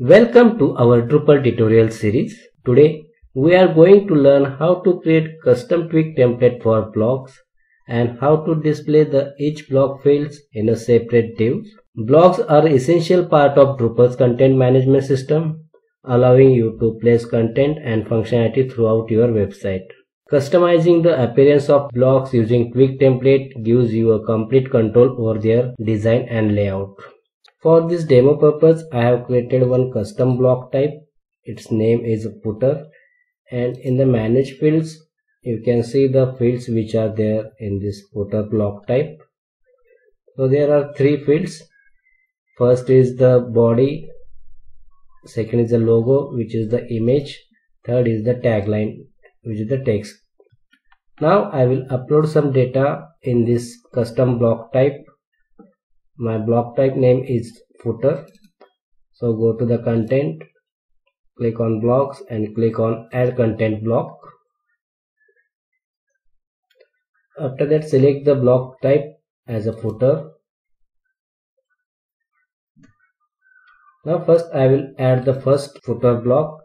Welcome to our Drupal tutorial series. Today we are going to learn how to create custom Twig template for blocks and how to display the each block fields in a separate div. Blocks are essential part of Drupal's content management system, allowing you to place content and functionality throughout your website. Customizing the appearance of blocks using Twig template gives you a complete control over their design and layout. For this demo purpose, I have created one custom block type. Its name is footer and in the manage fields, you can see the fields which are there in this footer block type. So there are three fields. First is the body, second is the logo which is the image, third is the tagline which is the text. Now I will upload some data in this custom block type. My block type name is footer. So go to the content, click on blocks and click on add content block. After that select the block type as a footer. Now first I will add the first footer block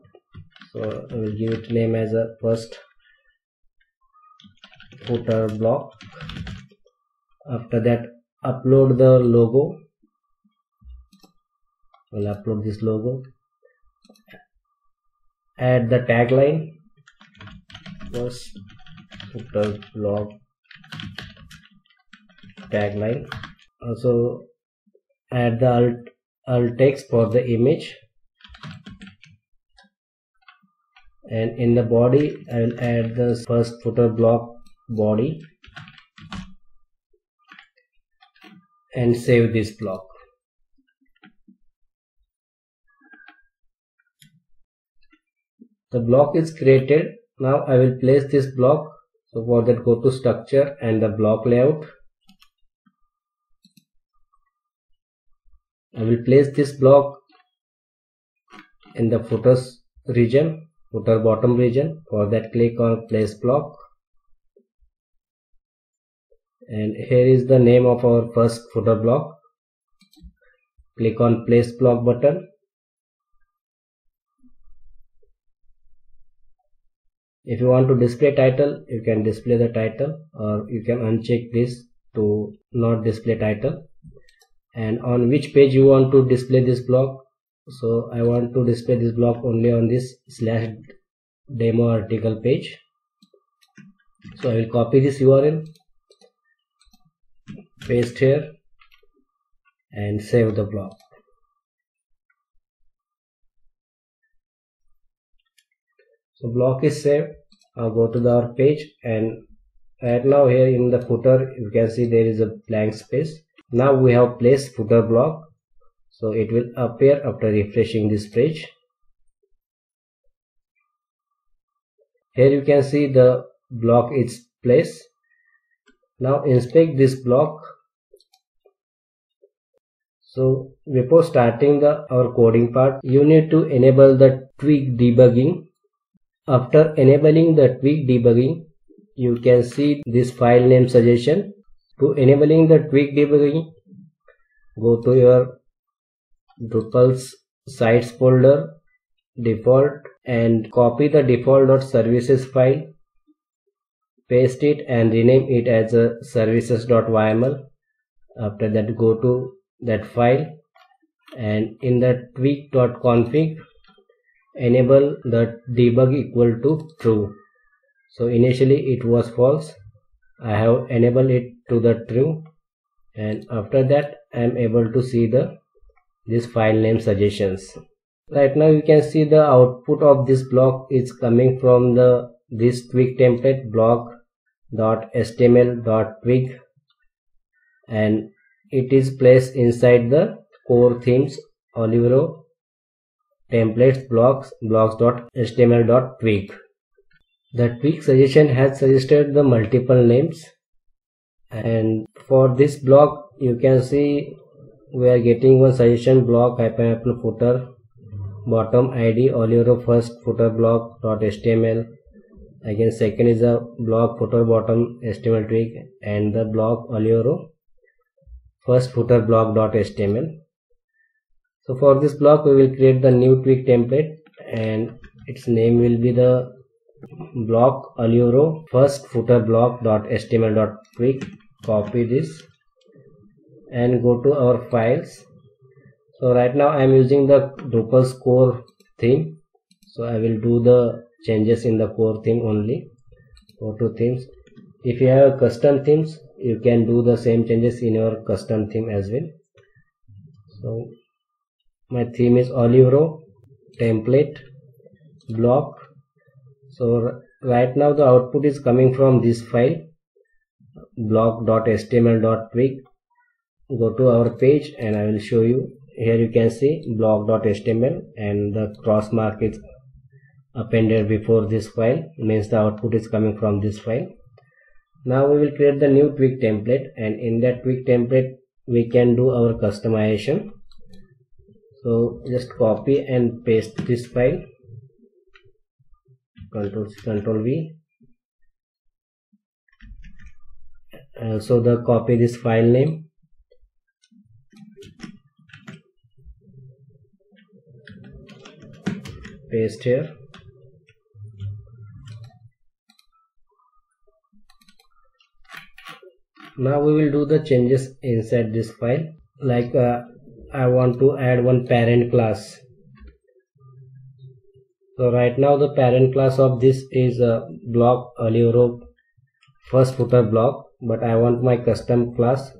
so I will give it name as a first footer block after that upload the logo. I'll upload this logo. Add the tagline. First footer block tagline. Also add the alt alt text for the image. And in the body I will add the first footer block body and save this block. The block is created. Now I will place this block. So for that go to structure and the block layout. I will place this block in the footers region footer bottom region. For that click on place block and here is the name of our first footer block. Click on place block button. If you want to display title you can display the title or you can uncheck this to not display title. And on which page you want to display this block? So i want to display this block only on this slash demo article page. So i will copy this url paste here and save the block. So block is saved. I'll go to the our page and right now here in the footer you can see there is a blank space. Now we have placed footer block. So it will appear after refreshing this page. Here you can see the block is placed now inspect this block so before starting the our coding part you need to enable the twig debugging. After enabling the twig debugging you can see this file name suggestion. To enabling the twig debugging go to your drupal's sites folder default and copy the default.services file. Paste it and rename it as a services.yml after that go to that file and in the twig.config enable the debug equal to true. So initially it was false. I have enabled it to the true and after that i am able to see the this file name suggestions. Right now you can see the output of this block is coming from the this twig template block dot html dot twig and it is placed inside the core themes olivero templates blocks blocks.html.twig the twig suggestion has suggested the multiple names. And for this block you can see we are getting one suggestion block hyphen apple footer bottom id olivero first footer block dot html again second is a block footer bottom html twig and the block olivero first footer block dot html so for this block we will create the new twig template and its name will be the block olivero first footer block dot html dot twig copy this and go to our files. So right now i am using the drupal's core theme. So i will do the changes in the core theme only. Go to themes. If you have custom themes you can do the same changes in your custom theme as well. So my theme is olive Olivero template block. So right now the output is coming from this file block.html.twig go to our page and I will show you. Here you can see block.html and the cross mark is appended before this file means the output is coming from this file now we will create the new twig template and in that twig template we can do our customization. So just copy and paste this file. Control C, control V. Also the copy this file name. Paste here now we will do the changes inside this file. Like uh, I want to add one parent class. So right now the parent class of this is a block Olivero first footer block but I want my custom class.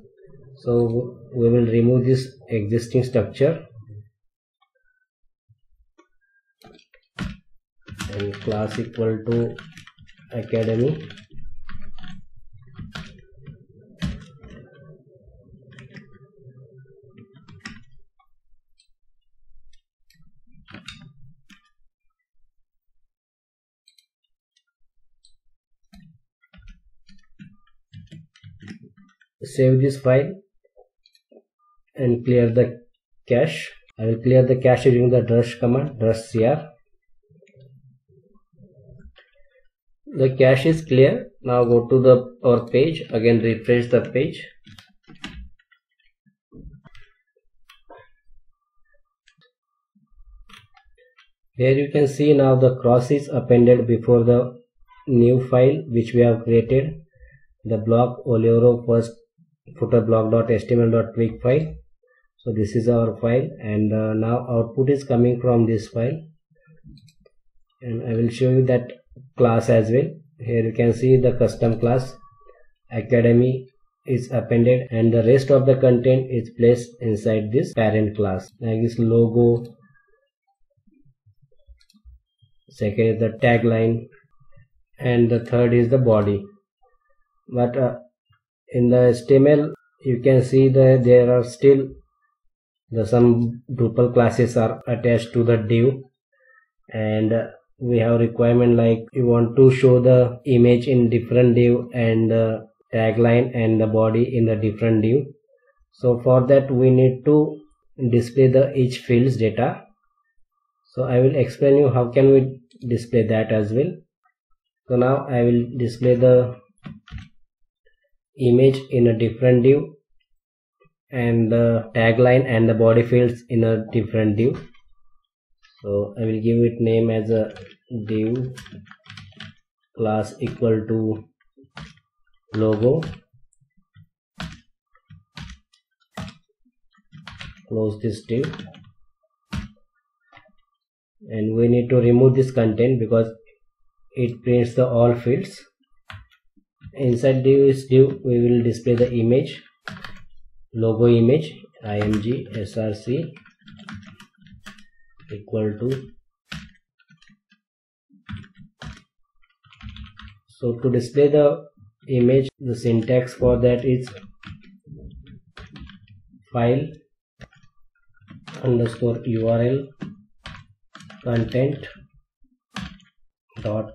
So we will remove this existing structure. And class equal to academy save this file and clear the cache. I will clear the cache using the drush command drush cr. The cache is clear. Now go to the our page. Again refresh the page. Here you can see now the cross is appended before the new file which we have created. The block olivero first footer block.html.twig file. So this is our file and uh, now output is coming from this file. And I will show you that class as well. Here you can see the custom class. Academy is appended and the rest of the content is placed inside this parent class. Like this logo second is the tagline and the third is the body. But uh, in the HTML you can see that there are still the some Drupal classes are attached to the div. And we have requirement like you want to show the image in different div and the tagline and the body in the different div. So for that we need to display the each fields data. So I will explain you how can we display that as well. So now I will display the image in a different div and the tagline and the body fields in a different div. So I will give it name as a div class equal to logo. Close this div. And we need to remove this content because it prints the all fields inside this div. We will display the image. Logo image img src equal to. So to display the image the syntax for that is file underscore url content dot.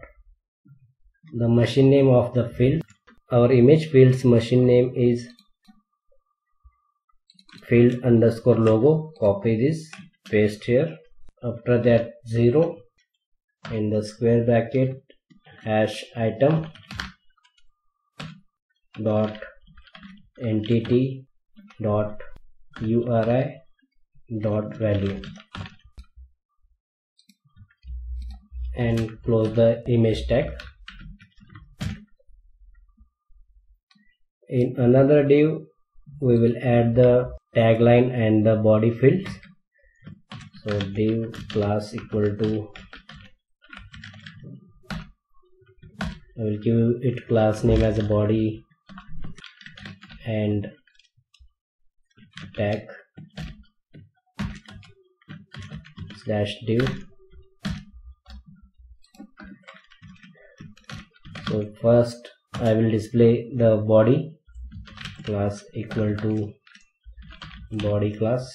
The machine name of the field our image field's machine name is field underscore logo. Copy this paste here. After that 0 in the square bracket hash item dot entity dot uri dot value. And close the image tag in another div we will add the tagline and the body fields. So div class equal to I will give it class name as a body and tag slash div. So first I will display the body class equal to body class.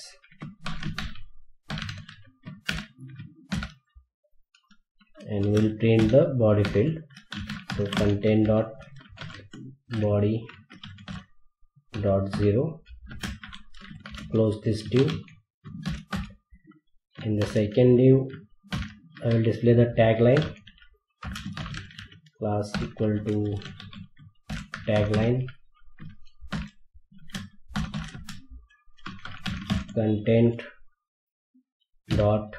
And we'll print the body field. So content dot body dot zero. Close this div in the second div I will display the tagline. Class equal to tagline. Content dot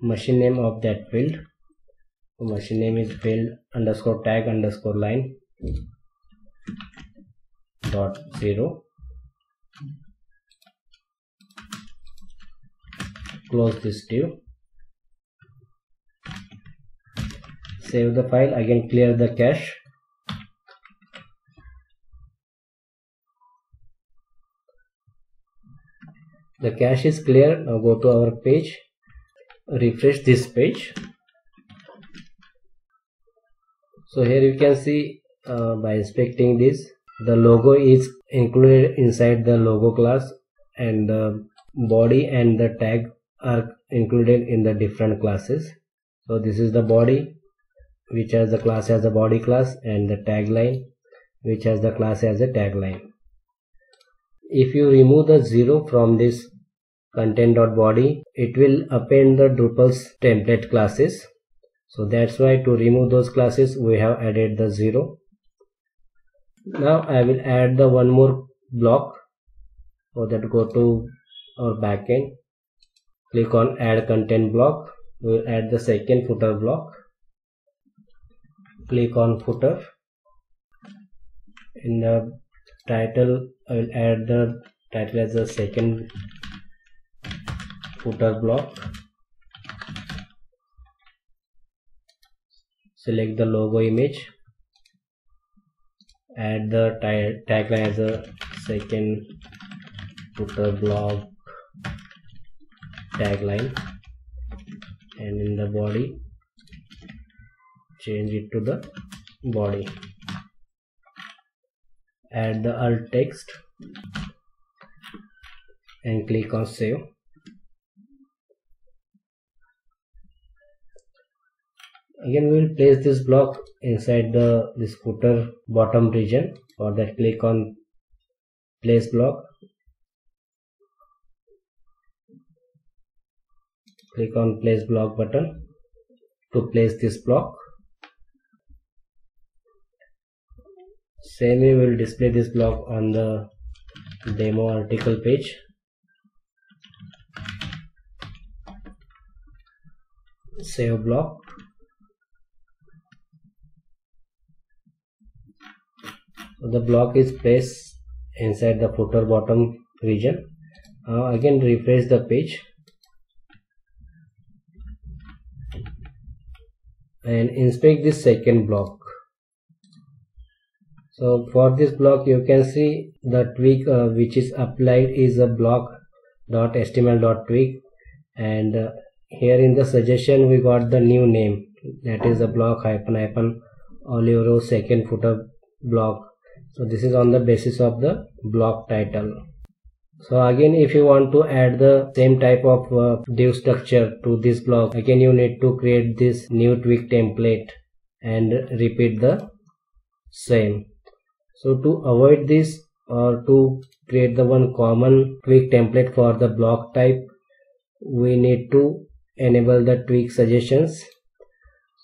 machine name of that field. So machine name is field underscore tag underscore line dot zero. Close this div save the file. Again clear the cache the cache is clear. Now go to our page. Refresh this page. So here you can see uh, by inspecting this the logo is included inside the logo class and the body and the tag are included in the different classes. So this is the body which has the class as a body class and the tagline which has the class as a tagline if you remove the zero from this content.body it will append the Drupal's template classes. So that's why to remove those classes we have added the zero. Now I will add the one more block. For that go to our backend. Click on add content block. We'll add the second footer block. Click on footer. In the title I will add the title as a second footer block. Select the logo image. Add the tagline as a second footer block tagline. And in the body change it to the body add the alt text and click on save. Again we will place this block inside the this footer bottom region. For that click on place block. Click on place block button to place this block same way we will display this block on the demo article page. Save block. The block is placed inside the footer bottom region. Uh, again refresh the page. And inspect this second block so for this block you can see the twig uh, which is applied is a block dot html dot twig. And uh, here in the suggestion we got the new name. That is a block hyphen hyphen olivero second footer block. So this is on the basis of the block title. So again if you want to add the same type of uh, div structure to this block again you need to create this new twig template and repeat the same so to avoid this or to create the one common twig template for the block type we need to enable the twig suggestions.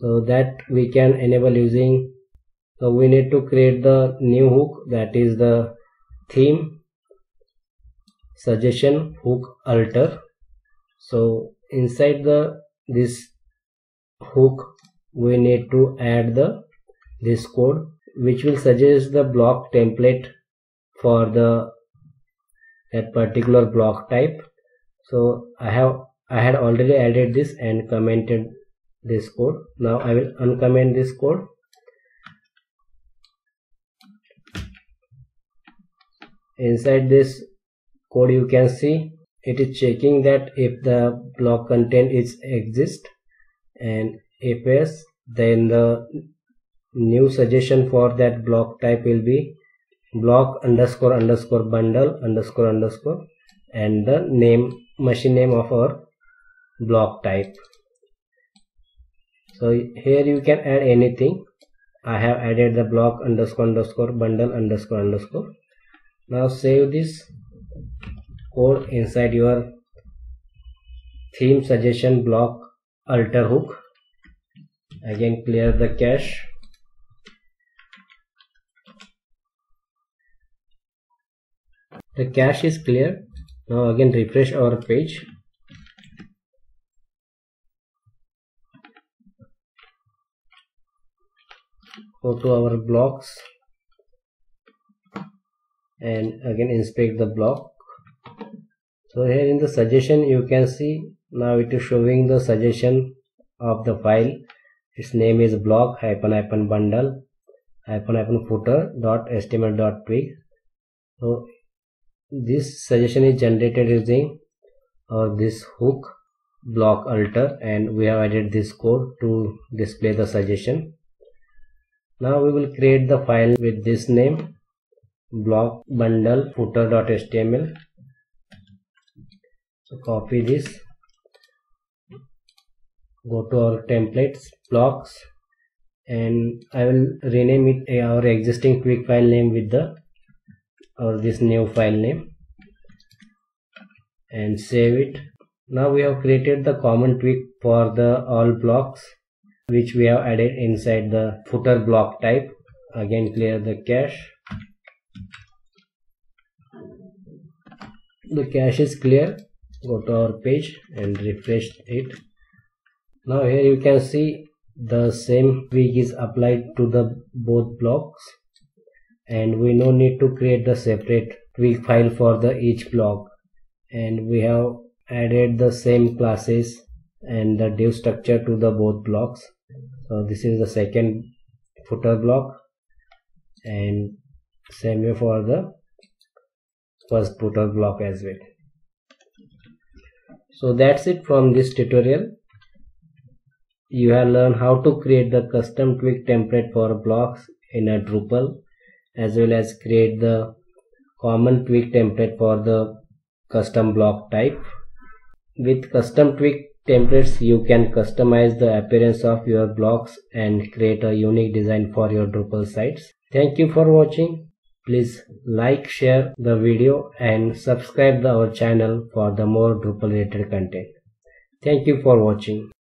So that we can enable using so we need to create the new hook that is the theme suggestion hook alter. So inside the this hook we need to add the this code which will suggest the block template for the that particular block type. So i have i had already added this and commented this code. Now i will uncomment this code. Inside this code you can see it is checking that if the block content is exist and if yes then the new suggestion for that block type will be block underscore underscore bundle underscore underscore and the name machine name of our block type. So here you can add anything. I have added the block underscore underscore bundle underscore underscore. Now save this code inside your theme suggestion block alter hook. Again clear the cache the cache is clear. Now again refresh our page. Go to our blocks. And again inspect the block. So here in the suggestion you can see now it is showing the suggestion of the file. Its name is block hyphen hyphen bundle hyphen hyphen footer dot html dot twig so this suggestion is generated using uh, this hook block alter and we have added this code to display the suggestion. Now we will create the file with this name block bundle footer.html so copy this. Go to our templates blocks and I will rename it our existing twig file name with the or this new file name and save it. Now we have created the common twig for the all blocks which we have added inside the footer block type. Again clear the cache. The cache is clear. Go to our page and refresh it. Now here you can see the same twig is applied to the both blocks and we no need to create the separate twig file for the each block. And we have added the same classes and the div structure to the both blocks. So this is the second footer block. And same way for the first footer block as well. So that's it from this tutorial. You have learned how to create the custom twig template for blocks in a Drupal as well as create the common twig template for the custom block type. With custom twig templates you can customize the appearance of your blocks and create a unique design for your Drupal sites. Thank you for watching. Please like, share the video and subscribe our channel for the more Drupal related content. Thank you for watching.